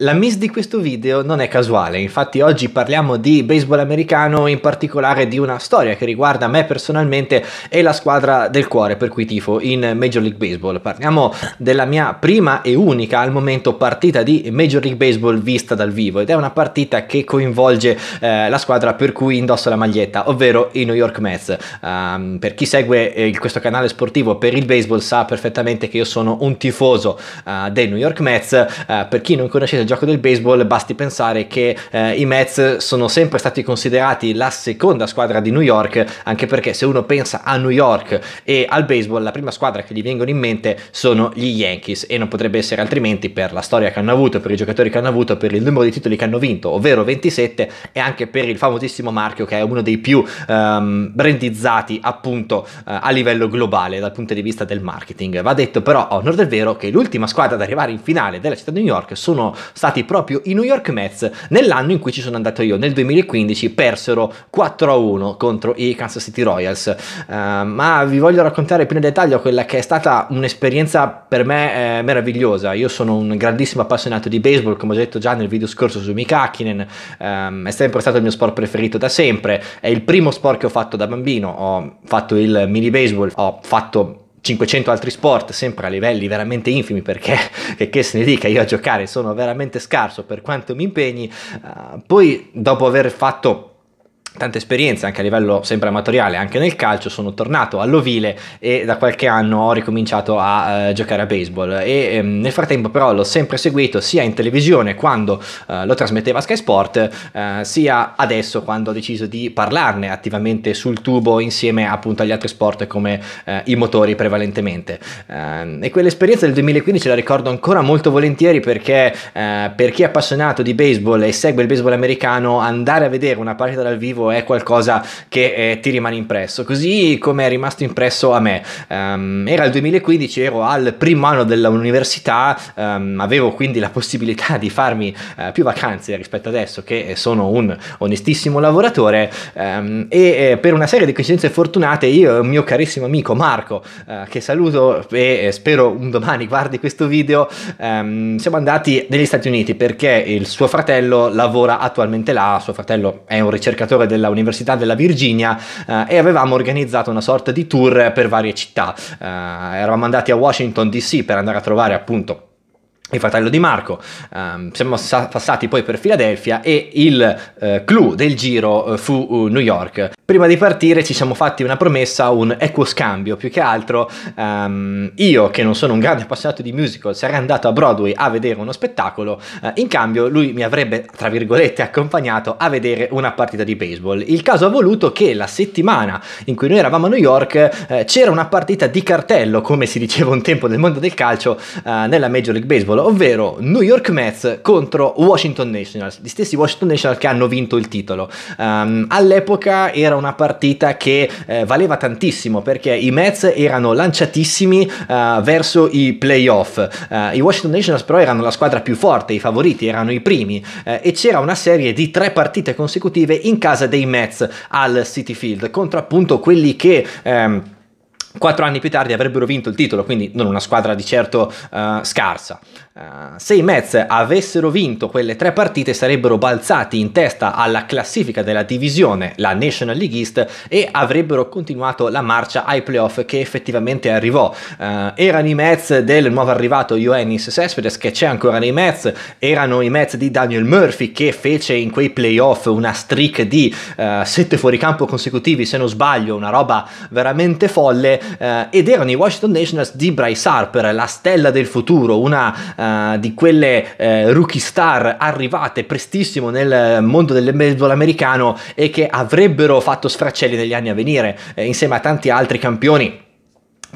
La miss di questo video non è casuale, infatti oggi parliamo di baseball americano, in particolare di una storia che riguarda me personalmente e la squadra del cuore per cui tifo in Major League Baseball. Parliamo della mia prima e unica al momento partita di Major League Baseball vista dal vivo ed è una partita che coinvolge eh, la squadra per cui indosso la maglietta, ovvero i New York Mets. Um, per chi segue eh, questo canale sportivo per il baseball sa perfettamente che io sono un tifoso uh, dei New York Mets, uh, per chi non conoscete gioco del baseball basti pensare che eh, i Mets sono sempre stati considerati la seconda squadra di New York, anche perché se uno pensa a New York e al baseball, la prima squadra che gli vengono in mente sono gli Yankees e non potrebbe essere altrimenti per la storia che hanno avuto, per i giocatori che hanno avuto, per il numero di titoli che hanno vinto, ovvero 27 e anche per il famosissimo marchio che è uno dei più um, brandizzati appunto uh, a livello globale dal punto di vista del marketing. Va detto però a onore del vero che l'ultima squadra ad arrivare in finale della città di New York sono stati proprio i New York Mets nell'anno in cui ci sono andato io, nel 2015 persero 4-1 contro i Kansas City Royals. Uh, ma vi voglio raccontare più nel dettaglio quella che è stata un'esperienza per me eh, meravigliosa. Io sono un grandissimo appassionato di baseball, come ho detto già nel video scorso su Mika Hakkinen, um, è sempre stato il mio sport preferito da sempre, è il primo sport che ho fatto da bambino, ho fatto il mini baseball, ho fatto 500 altri sport, sempre a livelli veramente infimi perché, che, che, se ne dica, io a giocare sono veramente scarso per quanto mi impegni. Uh, poi, dopo aver fatto tante esperienze anche a livello sempre amatoriale, anche nel calcio, sono tornato all'ovile e da qualche anno ho ricominciato a uh, giocare a baseball. E um, nel frattempo però l'ho sempre seguito sia in televisione quando uh, lo trasmetteva Sky Sport uh, sia adesso quando ho deciso di parlarne attivamente sul tubo insieme appunto agli altri sport come i motori prevalentemente. Ehm, e quell'esperienza del 2015 la ricordo ancora molto volentieri perché per chi è appassionato di baseball e segue il baseball americano andare a vedere una partita dal vivo è qualcosa che eh, ti rimane impresso, così come è rimasto impresso a me. Um, era il 2015, ero al primo anno dell'università, um, avevo quindi la possibilità di farmi uh, più vacanze rispetto adesso che sono un onestissimo lavoratore um, e eh, per una serie di coincidenze fortunate io e un mio carissimo amico Marco, uh, che saluto e spero un domani guardi questo video, siamo andati negli Stati Uniti perché il suo fratello lavora attualmente là, suo fratello è un ricercatore del della Università della Virginia eh, e avevamo organizzato una sorta di tour per varie città. Eh, eravamo andati a Washington DC per andare a trovare appunto il fratello di Marco, um, siamo sa- passati poi per Filadelfia e il uh, clou del giro uh, fu uh, New York. Prima di partire ci siamo fatti una promessa, un equo scambio, più che altro um, io che non sono un grande appassionato di musical sarei andato a Broadway a vedere uno spettacolo, in cambio lui mi avrebbe tra virgolette accompagnato a vedere una partita di baseball. Il caso ha voluto che la settimana in cui noi eravamo a New York c'era una partita di cartello, come si diceva un tempo nel mondo del calcio, nella Major League baseball, ovvero New York Mets contro Washington Nationals, gli stessi Washington Nationals che hanno vinto il titolo. Um, all'epoca era una partita che eh, valeva tantissimo perché i Mets erano lanciatissimi uh, verso i playoff. Uh, I Washington Nationals però erano la squadra più forte, i favoriti erano i primi uh, e c'era una serie di tre partite consecutive in casa dei Mets al City Field contro appunto quelli che... Um, quattro anni più tardi avrebbero vinto il titolo, quindi non una squadra di certo scarsa. Uh, se i Mets avessero vinto quelle tre partite sarebbero balzati in testa alla classifica della divisione, la National League East, e avrebbero continuato la marcia ai playoff che effettivamente arrivò. Uh, erano i Mets del nuovo arrivato Ioannis Cespedes che c'è ancora nei Mets, erano i Mets di Daniel Murphy che fece in quei playoff una streak di sette fuoricampo consecutivi se non sbaglio, una roba veramente folle eh, ed erano i Washington Nationals di Bryce Harper, la stella del futuro, una uh, di quelle uh, rookie star arrivate prestissimo nel mondo del baseball americano e che avrebbero fatto sfraccelli negli anni a venire, eh, insieme a tanti altri campioni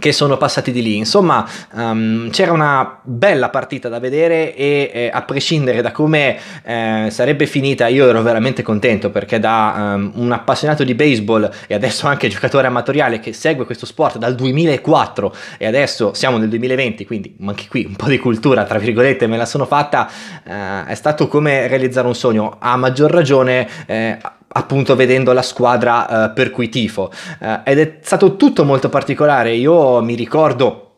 che sono passati di lì. Insomma, um, c'era una bella partita da vedere e eh, a prescindere da come eh, sarebbe finita, io ero veramente contento perché da um, un appassionato di baseball e adesso anche giocatore amatoriale che segue questo sport dal 2004 e adesso siamo nel 2020, quindi anche qui un po' di cultura, tra virgolette, me la sono fatta, uh, è stato come realizzare un sogno. A maggior ragione... Appunto vedendo la squadra uh, per cui tifo uh, ed è stato tutto molto particolare io mi ricordo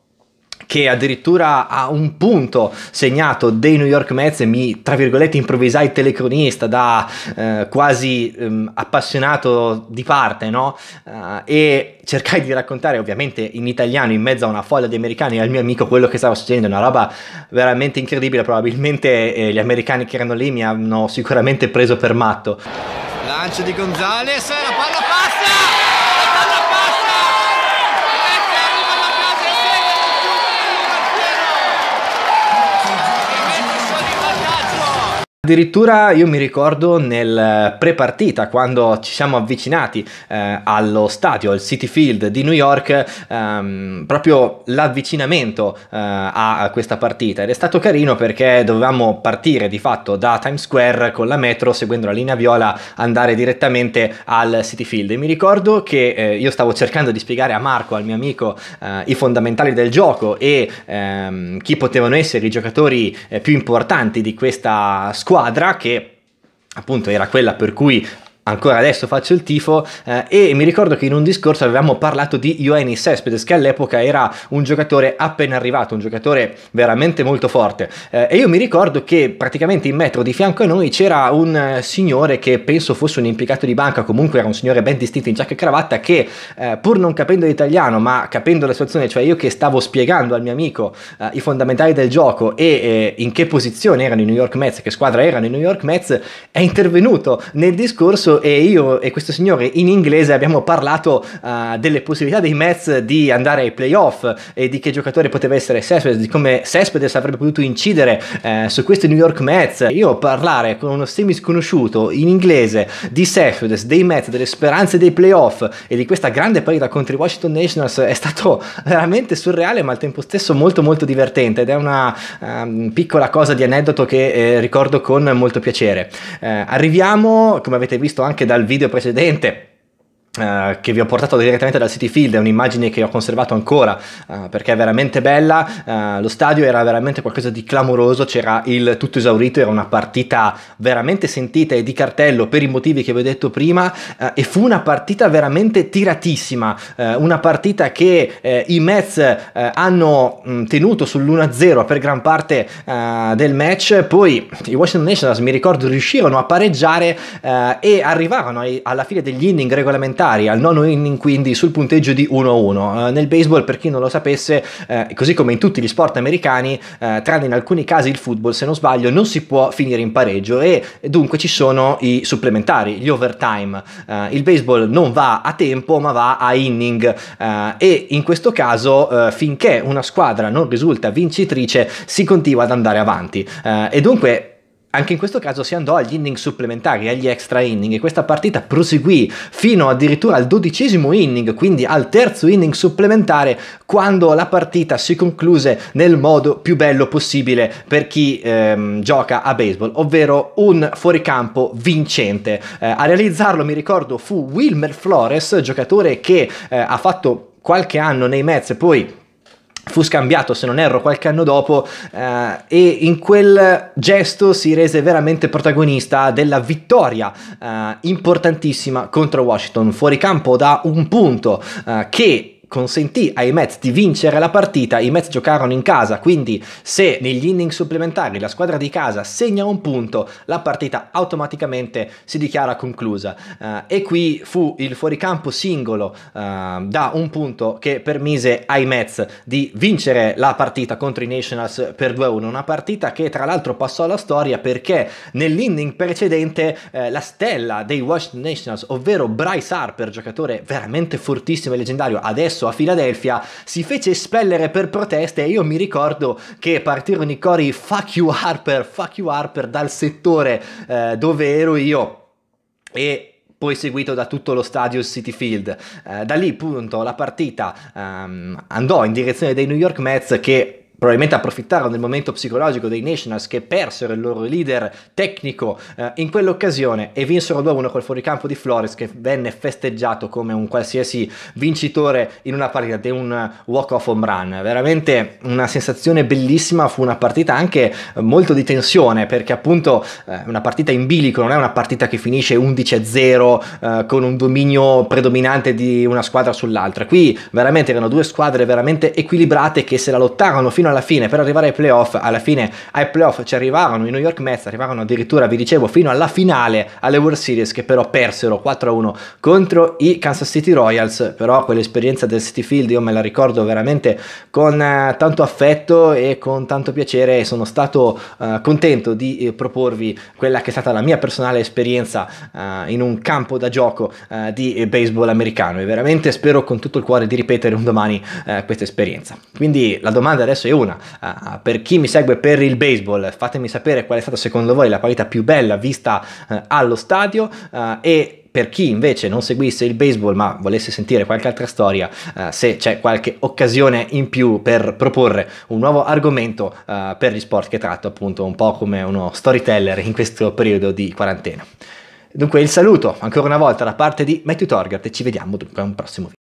che addirittura a un punto segnato dei New York Mets mi, tra virgolette, improvvisai telecronista da eh, quasi ehm, appassionato di parte, no? Uh, e cercai di raccontare ovviamente in italiano in mezzo a una folla di americani al mio amico quello che stava succedendo, una roba veramente incredibile, probabilmente eh, gli americani che erano lì mi hanno sicuramente preso per matto. Lancio di Gonzales, la palla Addirittura io mi ricordo nel pre-partita quando ci siamo avvicinati eh, allo stadio, al City Field di New York, ehm, proprio l'avvicinamento eh, a questa partita. Ed è stato carino perché dovevamo partire di fatto da Times Square con la metro seguendo la linea viola andare direttamente al City Field. E mi ricordo che eh, io stavo cercando di spiegare a Marco, al mio amico, eh, i fondamentali del gioco e ehm, chi potevano essere i giocatori eh, più importanti di questa squadra squadra che appunto era quella per cui ancora adesso faccio il tifo eh, e mi ricordo che in un discorso avevamo parlato di Ioannis Cespedes che all'epoca era un giocatore appena arrivato, un giocatore veramente molto forte. Eh, e io mi ricordo che praticamente in metro di fianco a noi c'era un eh, signore che penso fosse un impiegato di banca, comunque era un signore ben distinto in giacca e cravatta che eh, pur non capendo l'italiano ma capendo la situazione, cioè io che stavo spiegando al mio amico eh, i fondamentali del gioco e eh, in che posizione erano i New York Mets, che squadra erano i New York Mets, è intervenuto nel discorso e io e questo signore in inglese abbiamo parlato uh, delle possibilità dei Mets di andare ai playoff e di che giocatore poteva essere Cespedes, di come Cespedes avrebbe potuto incidere uh, su questi New York Mets. Io parlare con uno semi sconosciuto in inglese di Cespedes, dei Mets, delle speranze dei playoff e di questa grande partita contro i Washington Nationals è stato veramente surreale ma al tempo stesso molto molto divertente ed è una um, piccola cosa di aneddoto che eh, ricordo con molto piacere. Eh, arriviamo, come avete visto anche dal video precedente Uh, che vi ho portato direttamente dal City Field, è un'immagine che ho conservato ancora uh, perché è veramente bella, uh, lo stadio era veramente qualcosa di clamoroso, c'era il tutto esaurito, era una partita veramente sentita e di cartello per i motivi che vi ho detto prima e fu una partita veramente tiratissima, una partita che i Mets hanno mh, tenuto sull'1-0 per gran parte del match, poi i Washington Nationals mi ricordo riuscirono a pareggiare e arrivarono ai, alla fine degli inning regolamentari supplementari al nono inning quindi sul punteggio di 1-1. Eh, nel baseball per chi non lo sapesse, eh, così come in tutti gli sport americani, eh, tranne in alcuni casi il football se non sbaglio non si può finire in pareggio e dunque ci sono i supplementari, gli overtime. Il baseball non va a tempo ma va a inning e in questo caso finché una squadra non risulta vincitrice si continua ad andare avanti e dunque anche in questo caso si andò agli inning supplementari, agli extra inning e questa partita proseguì fino addirittura al dodicesimo inning, quindi al terzo inning supplementare, quando la partita si concluse nel modo più bello possibile per chi ehm, gioca a baseball, ovvero un fuoricampo vincente. Eh, a realizzarlo, mi ricordo, fu Wilmer Flores, giocatore che eh, ha fatto qualche anno nei Mets, poi fu scambiato se non erro qualche anno dopo eh, e in quel gesto si rese veramente protagonista della vittoria eh, importantissima contro Washington fuori campo da un punto eh, che consentì ai Mets di vincere la partita, i Mets giocarono in casa, quindi se negli inning supplementari la squadra di casa segna un punto, la partita automaticamente si dichiara conclusa. Uh, e qui fu il fuoricampo singolo uh, da un punto che permise ai Mets di vincere la partita contro i Nationals per 2-1, una partita che tra l'altro passò alla storia perché nell'inning precedente uh, la stella dei Washington Nationals, ovvero Bryce Harper, giocatore veramente fortissimo e leggendario, adesso stesso a Filadelfia si fece espellere per proteste e io mi ricordo che partirono i cori fuck you Harper, fuck you Harper dal settore eh, dove ero io e poi seguito da tutto lo stadio City Field. Eh, da lì appunto la partita um, andò in direzione dei New York Mets che probabilmente approfittarono del momento psicologico dei Nationals che persero il loro leader tecnico eh, in quell'occasione e vinsero 2-1 col fuoricampo di Flores che venne festeggiato come un qualsiasi vincitore in una partita di un walk-off home run. Veramente una sensazione bellissima, fu una partita anche molto di tensione perché appunto eh, una partita in bilico, non è una partita che finisce 11-0 eh, con un dominio predominante di una squadra sull'altra. Qui veramente erano due squadre veramente equilibrate che se la lottarono fino alla fine per arrivare ai playoff. Alla fine ai playoff ci arrivarono i New York Mets, arrivarono addirittura, vi dicevo, fino alla finale alle World Series che però persero 4-1 contro i Kansas City Royals. Però quell'esperienza del City Field io me la ricordo veramente con eh, tanto affetto e con tanto piacere e sono stato eh, contento di eh, proporvi quella che è stata la mia personale esperienza eh, in un campo da gioco eh, di baseball americano e veramente spero con tutto il cuore di ripetere un domani eh, questa esperienza. Quindi la domanda adesso è una, uh, per chi mi segue per il baseball, fatemi sapere qual è stata secondo voi la partita più bella vista uh, allo stadio uh, e per chi invece non seguisse il baseball ma volesse sentire qualche altra storia, uh, se c'è qualche occasione in più per proporre un nuovo argomento uh, per gli sport che tratto appunto un po' come uno storyteller in questo periodo di quarantena. Dunque il saluto ancora una volta da parte di Matthew Torgart e ci vediamo dunque a un prossimo video.